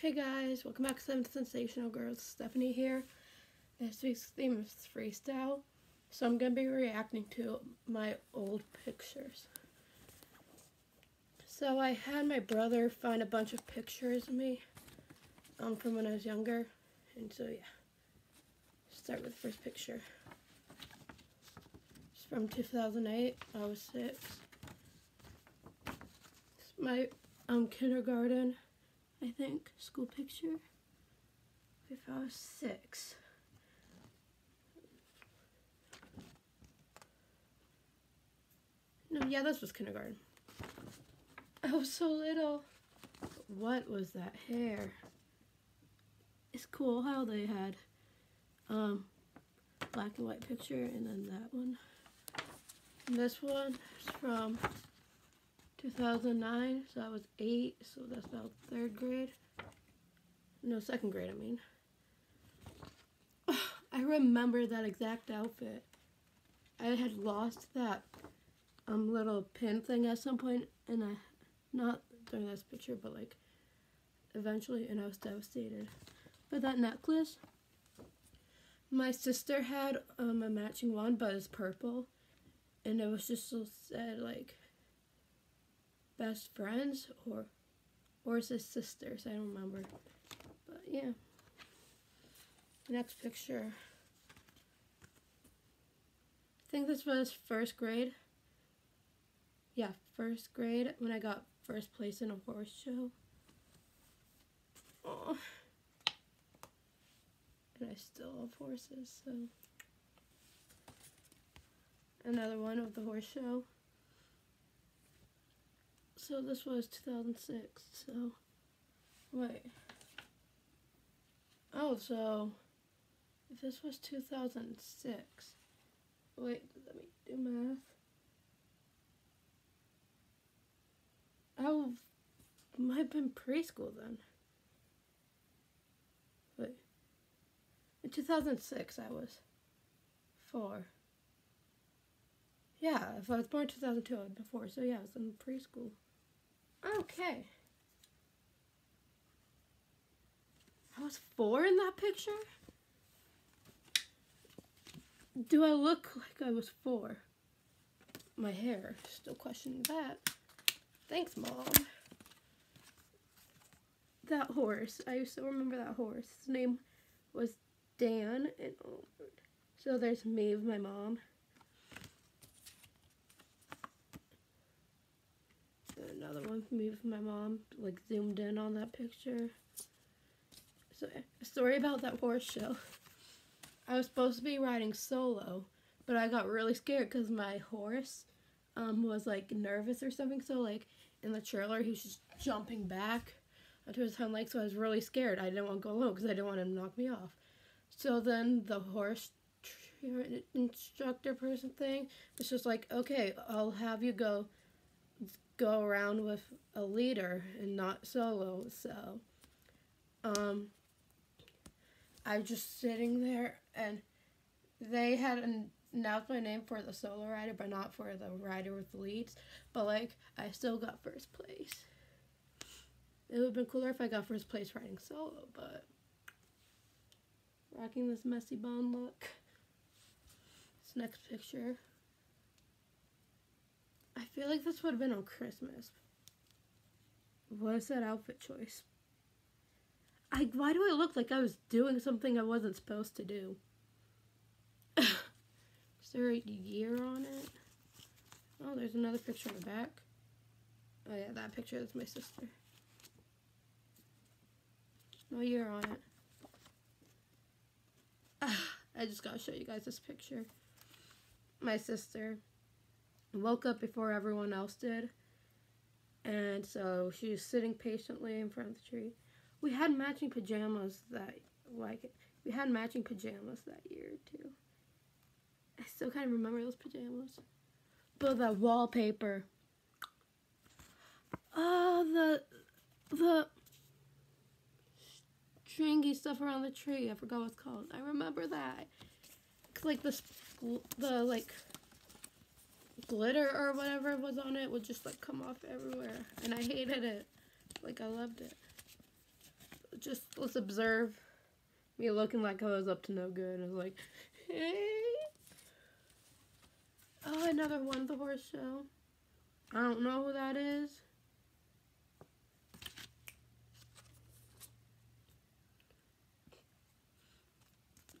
Hey guys, welcome back to Sensational Girls. Stephanie here. This week's theme is freestyle, so I'm going to be reacting to my old pictures. So I had my brother find a bunch of pictures of me um, from when I was younger, and so yeah. Start with the first picture. It's from 2008. I was six. It's my um, kindergarten. I think, school picture. If I was six. No, yeah, this was kindergarten. I was so little. What was that hair? It's cool how they had um, black and white picture and then that one. And this one is from 2009, so I was eight, so that's about third grade. No, second grade, I mean. I remember that exact outfit. I had lost that um little pin thing at some point, and I, not during this picture, but like eventually, and I was devastated. But that necklace, my sister had um, a matching one, but it's purple, and it was just so sad, like best friends or or is it sisters? I don't remember. But yeah. Next picture. I think this was first grade. Yeah, first grade when I got first place in a horse show. Oh. And I still love horses, so. Another one of the horse show. So this was 2006, so, wait. Oh, so, if this was 2006, wait, let me do math. I might have been preschool then. Wait. In 2006, I was four. Yeah, if I was born 2002, I was four. So yeah, I was in preschool. Okay. I was four in that picture? Do I look like I was four? My hair, still questioning that. Thanks, Mom. That horse, I still remember that horse. His name was Dan, and so there's me with my mom. Another one for me with my mom, like zoomed in on that picture. So, story about that horse show. I was supposed to be riding solo, but I got really scared because my horse um, was like nervous or something. So like in the trailer, he was just jumping back onto his hind legs. So I was really scared. I didn't want to go alone because I didn't want him to knock me off. So then the horse instructor person thing was just like, okay, I'll have you go go around with a leader and not solo. So, um, I was just sitting there and they had announced my name for the solo rider, but not for the rider with the leads. But like, I still got first place. It would have been cooler if I got first place riding solo, but rocking this messy bone look. This next picture. I feel like this would have been on Christmas. What is that outfit choice? I why do I look like I was doing something I wasn't supposed to do? is there a year on it? Oh, there's another picture in the back. Oh yeah, that picture is my sister. No year on it. I just gotta show you guys this picture. My sister woke up before everyone else did. And so she was sitting patiently in front of the tree. We had matching pajamas that, like, we had matching pajamas that year too. I still kind of remember those pajamas. But that wallpaper. Oh, the, the stringy stuff around the tree. I forgot what it's called. I remember that. Like the, the like glitter or whatever was on it would just like come off everywhere. And I hated it. Like I loved it. just let's observe me looking like I was up to no good. I was like, hey. Oh, another one, the horse show. I don't know who that is.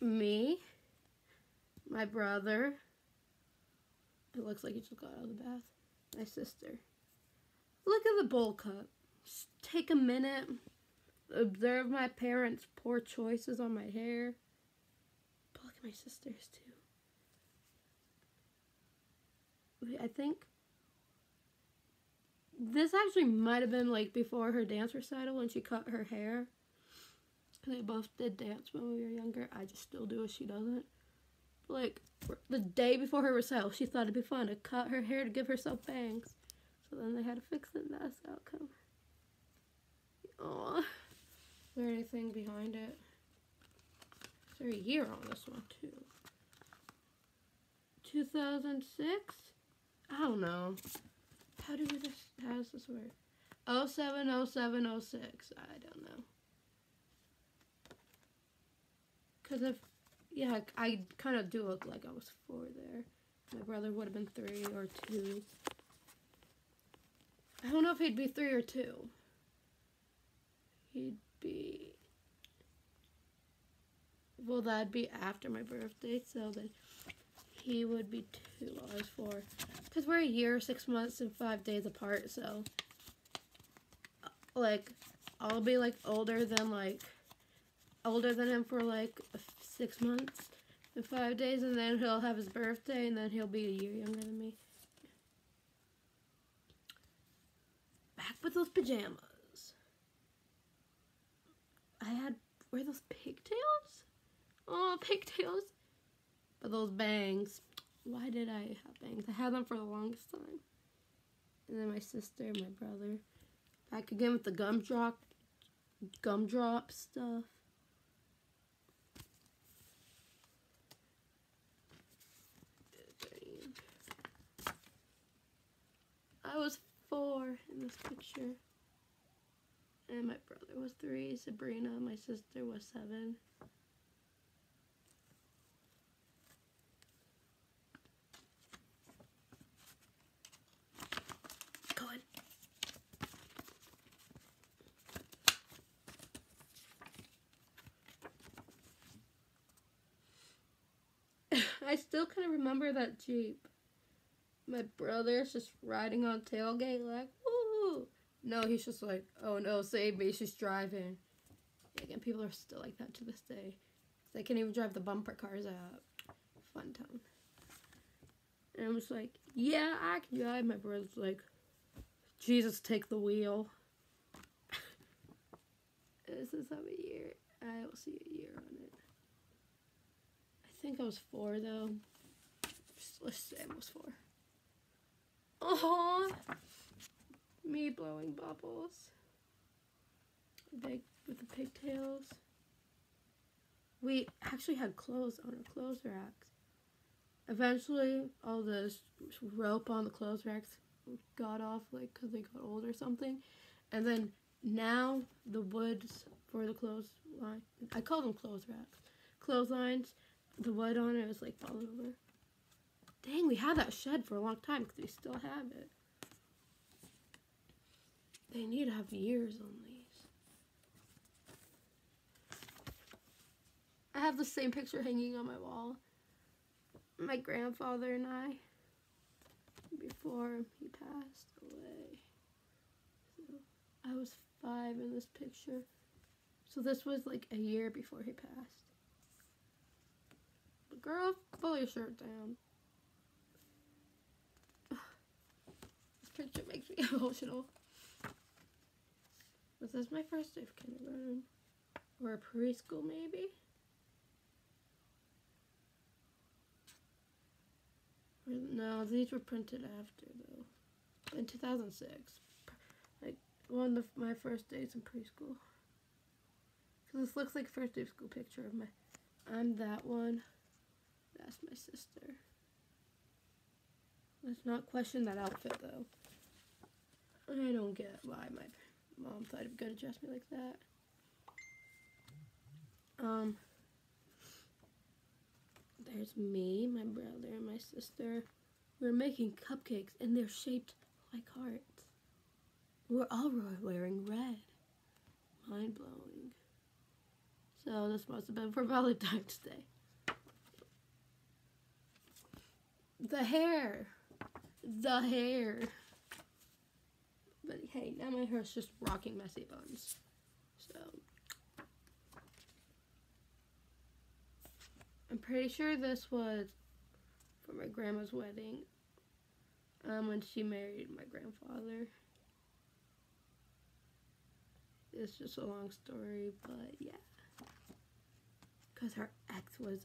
Me, my brother. It looks like you just got out of the bath. My sister. Look at the bowl cut. Just take a minute. Observe my parents' poor choices on my hair. But look at my sister's too. I think this actually might have been like before her dance recital when she cut her hair. They both did dance when we were younger. I just still do it. She doesn't. Like the day before her recital, she thought it'd be fun to cut her hair to give herself bangs. So then they had to fix it, and that's the outcome. Aww. Is there anything behind it? Is there a year on this one too? 2006? I don't know. How do this? How does this work? 070706. I don't know. Cause if, yeah, I kind of do look like I was four there. My brother would have been three or two. I don't know if he'd be three or two. He'd be. Well, that'd be after my birthday, so then he would be two I was four. Because we're a year, six months, and five days apart, so. Uh, like, I'll be like older than like. Older than him for like six months and five days, and then he'll have his birthday, and then he'll be a year younger than me. Back with those pajamas. I had wear those pigtails. Oh, pigtails. But those bangs. Why did I have bangs? I had them for the longest time. And then my sister, my brother. Back again with the gumdrop, gumdrop stuff. I was four in this picture. And my brother was three. Sabrina, my sister, was seven. Go. I still kind of remember that Jeep. My brother's just riding on tailgate like, woo! No, he's just like, oh no, save me, she's driving. Again, people are still like that to this day. They can't even drive the bumper cars out. Fun time. And I was like, yeah, I can drive. My brother's like, Jesus, take the wheel. this is how a year. I will see a year on it. I think I was four though. Let's say I was four. Oh, me blowing bubbles. Big with the pigtails. We actually had clothes on our clothes racks. Eventually, all the rope on the clothes racks got off, like, because they got old or something. And then now, the woods for the clothes line, I call them clothes racks. Clotheslines, the wood on it was like, falling over. Dang, we had that shed for a long time because we still have it. They need to have years on these. I have the same picture hanging on my wall. My grandfather and I before he passed away. So I was five in this picture. So this was like a year before he passed. But girl, pull your shirt down. Picture makes me emotional. Was this my first day of kindergarten? Or preschool, maybe? No, these were printed after, though. In 2006. Like, one of my first days in preschool. Because this looks like first day of school picture of my... I'm that one. That's my sister. Let's not question that outfit, though. I don't get why my mom thought it would dress me like that. Um, there's me, my brother, and my sister. We're making cupcakes, and they're shaped like hearts. We're all wearing red. Mind blowing. So this must have been for Valentine's Day. The hair. The hair. Now my hair's just rocking messy buns. So I'm pretty sure this was for my grandma's wedding. Um, when she married my grandfather. It's just a long story, but yeah. Because her ex was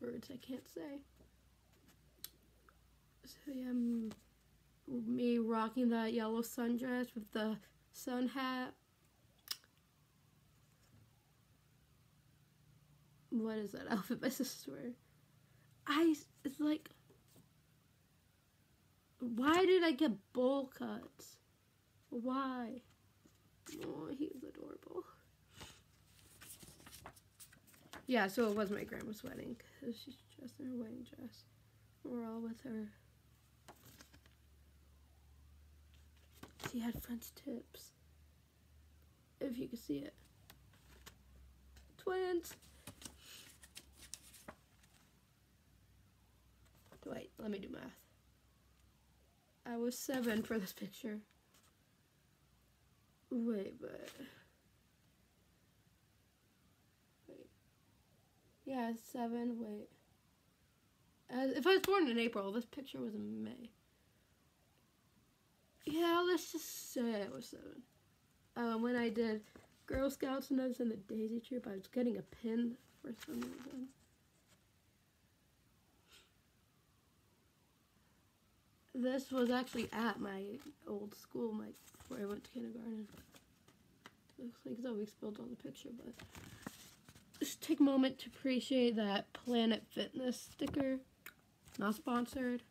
words I can't say. So yeah, me rocking that yellow sundress with the sun hat. What is that outfit my sister wear? I, it's like, why did I get bowl cuts? Why? Oh, he's adorable. Yeah, so it was my grandma's wedding. She's dressed in her wedding dress. We're all with her. She had French tips. If you can see it. Twins! Wait, let me do math. I was seven for this picture. Wait, but... Wait. Yeah, seven, wait. If I was born in April, this picture was in May. Yeah, let's just say I was seven. Um, when I did Girl Scouts and I was in the Daisy Troop, I was getting a pin for some reason. This was actually at my old school, my before I went to kindergarten. Looks like Zoe spilled on the picture, but just take a moment to appreciate that Planet Fitness sticker. Not sponsored.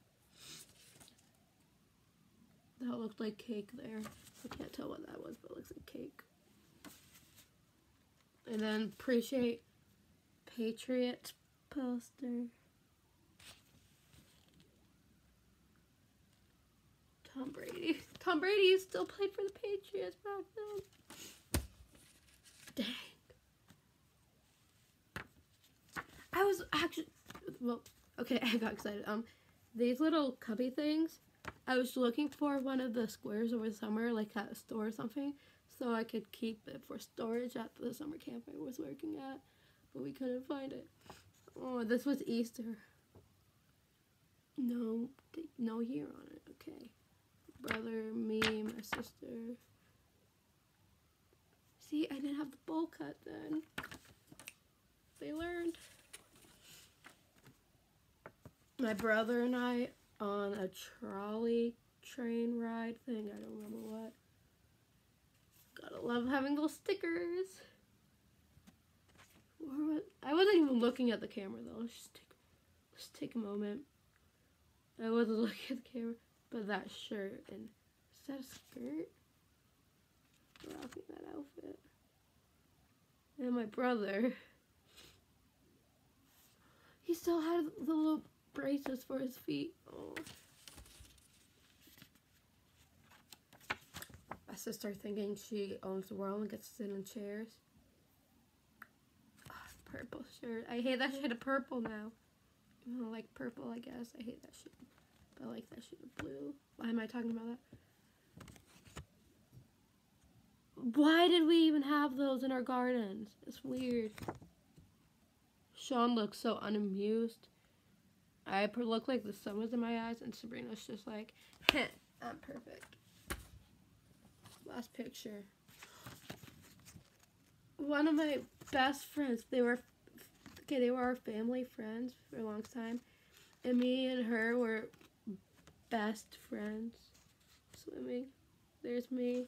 That looked like cake there. I can't tell what that was, but it looks like cake. And then appreciate Patriots poster. Tom Brady. Tom Brady still played for the Patriots back then. Dang. I was actually, well, okay, I got excited. Um, these little cubby things, I was looking for one of the squares over the summer, like at a store or something, so I could keep it for storage at the summer camp I was working at, but we couldn't find it. Oh, this was Easter. No, no year on it. Okay. Brother, me, my sister. See, I didn't have the bowl cut then. They learned. My brother and I on a trolley train ride thing. I don't remember what. Gotta love having those stickers. I wasn't even looking at the camera though. Let's just take, let's take a moment. I wasn't looking at the camera, but that shirt and is that a skirt? Rocking that outfit. And my brother, he still had the little braces for his feet. Oh. My sister thinking she owns the world and gets to sit in chairs. Oh, purple shirt. I hate that shade of purple now. I like purple, I guess. I hate that shade. But I like that shade of blue. Why am I talking about that? Why did we even have those in our gardens? It's weird. Sean looks so unamused. I look like the sun was in my eyes, and Sabrina's just like, Heh, I'm perfect. Last picture. One of my best friends, they were, okay, they were our family friends for a long time, and me and her were best friends. Swimming. There's me.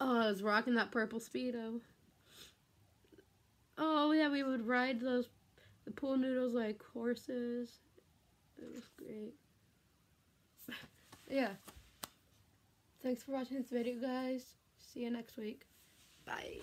Oh, I was rocking that purple Speedo. Oh, yeah, we would ride those the pool noodles like horses. It was great. yeah. Thanks for watching this video, guys. See you next week. Bye.